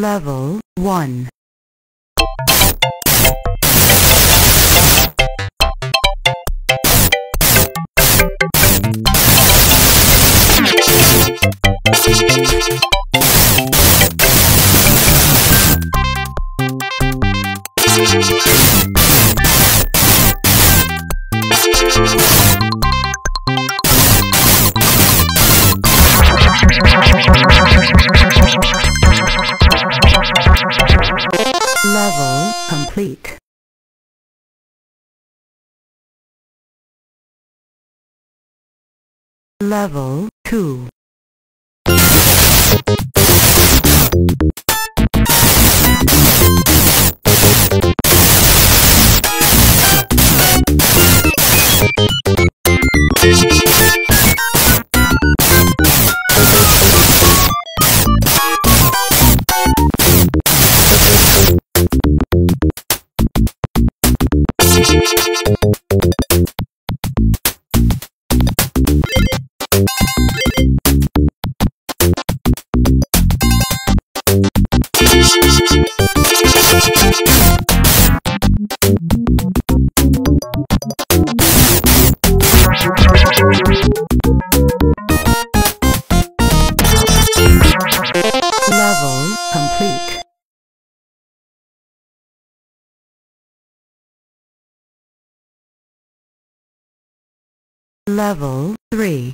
Level 1 Level Level 2 Level 3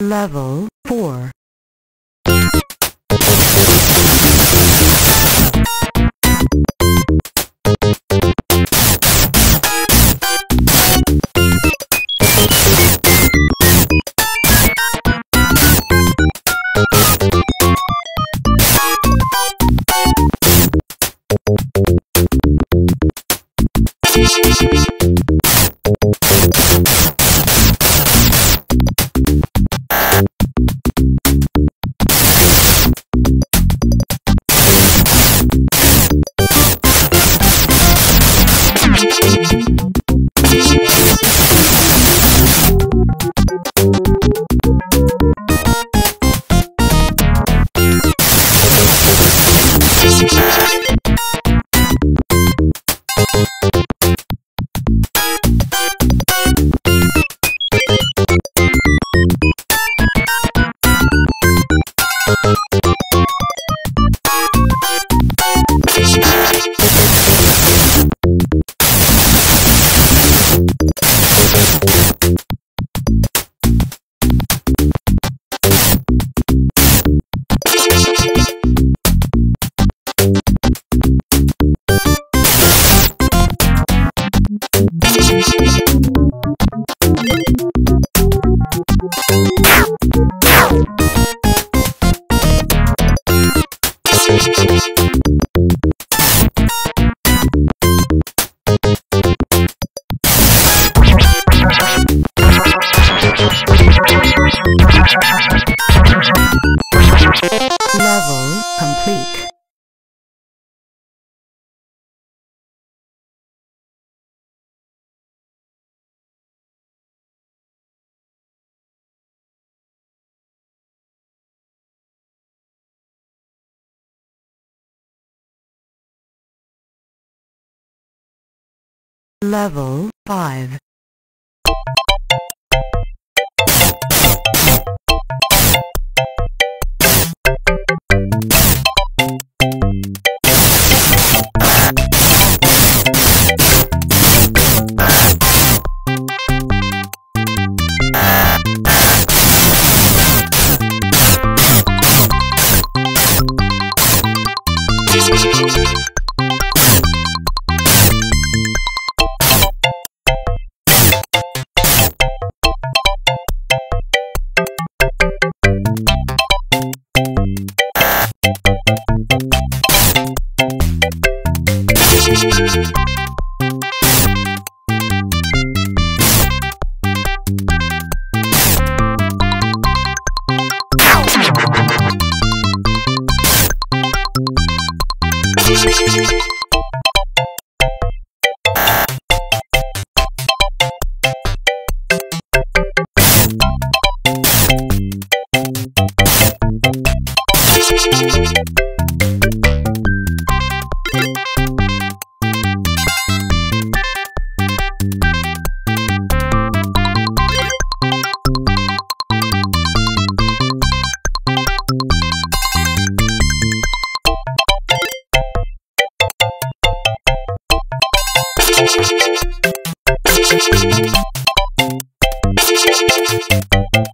Level 4 Level Level 5 Level complete.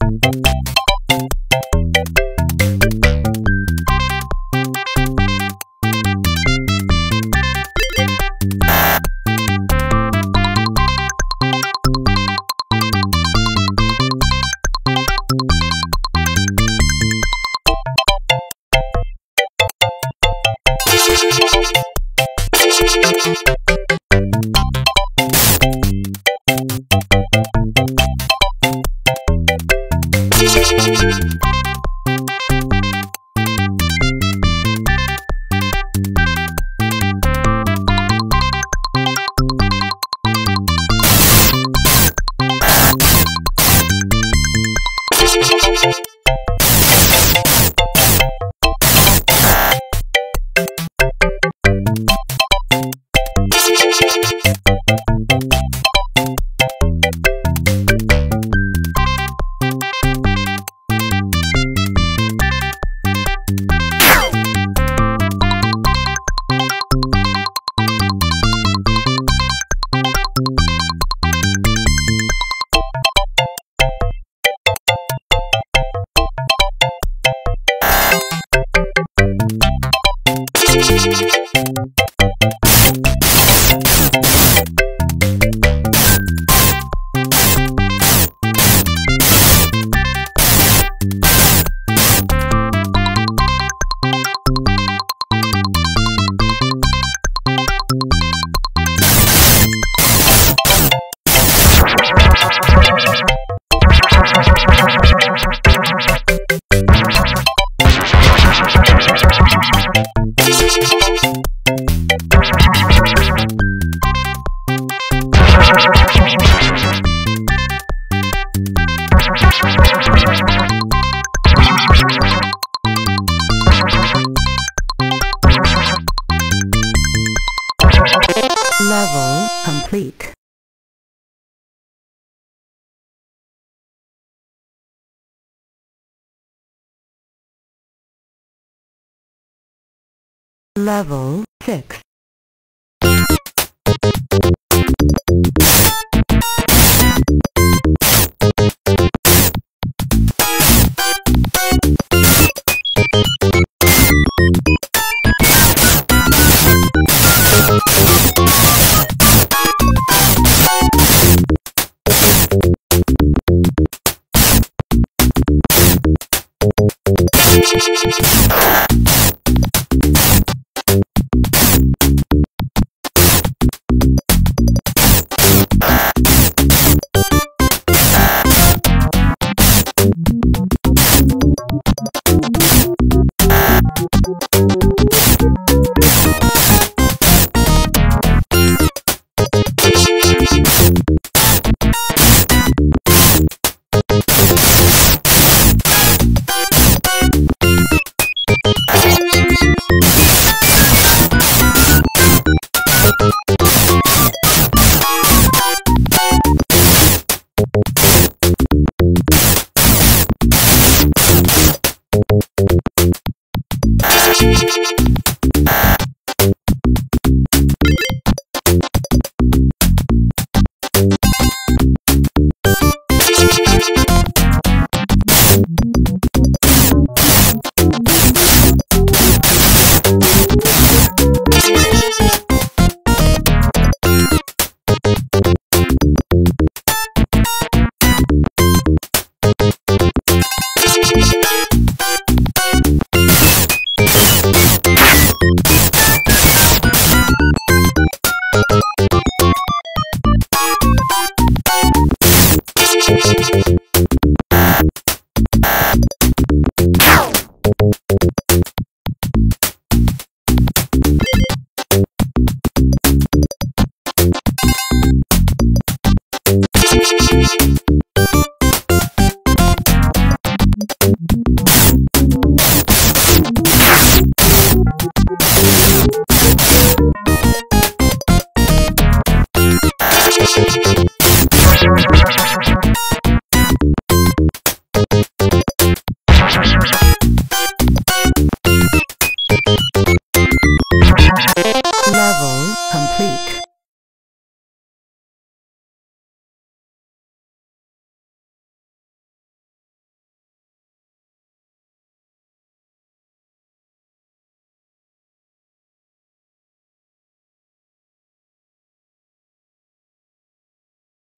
Level 6.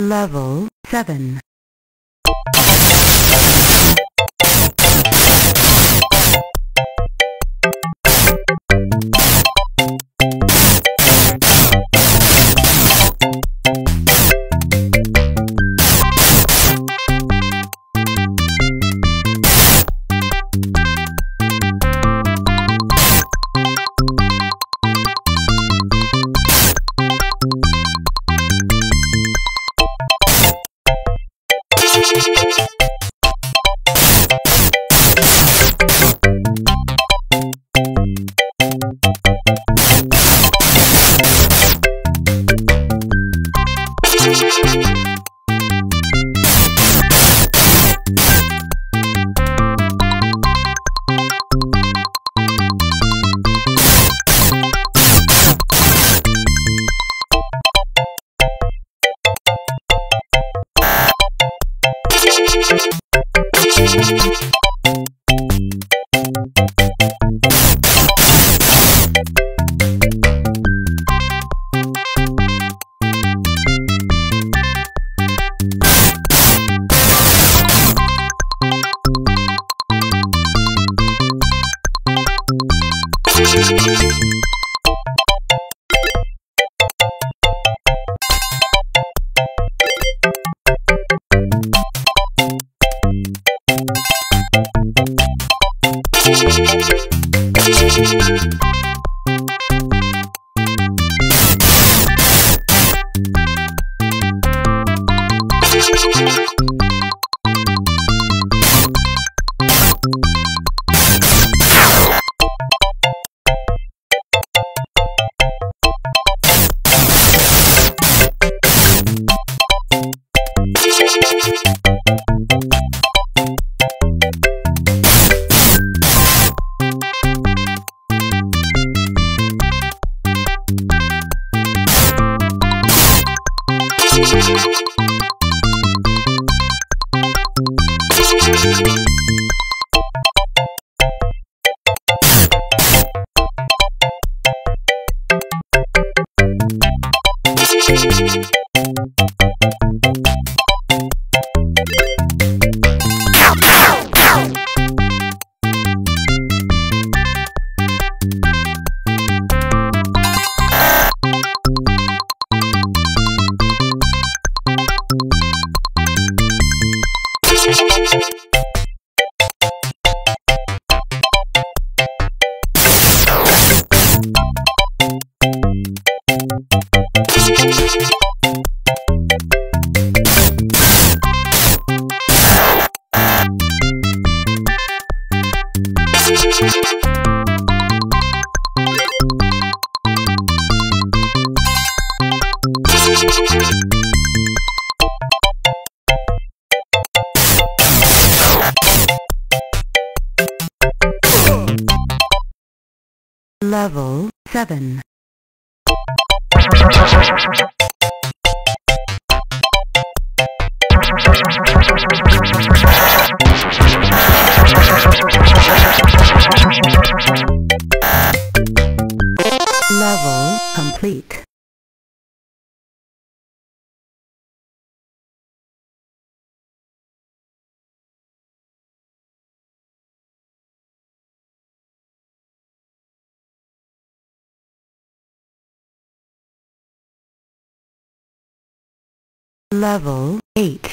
Level 7. Thank you. Level 7. Level complete. Level 8.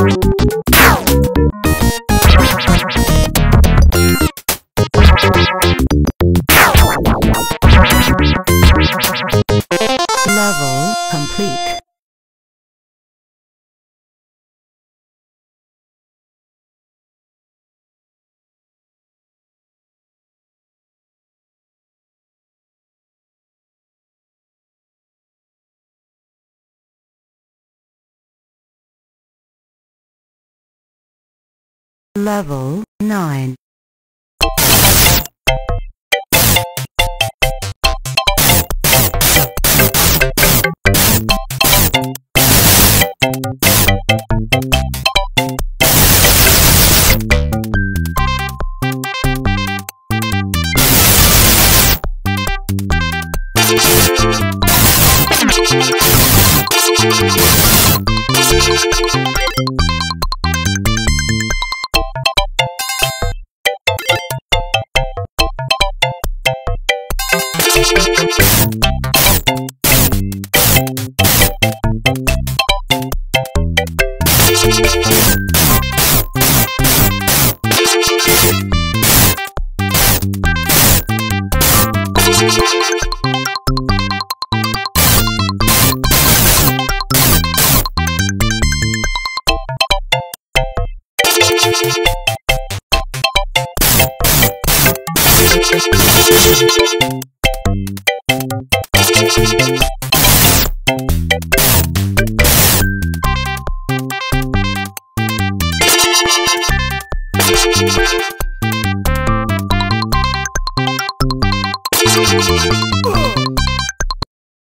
Level Level 9.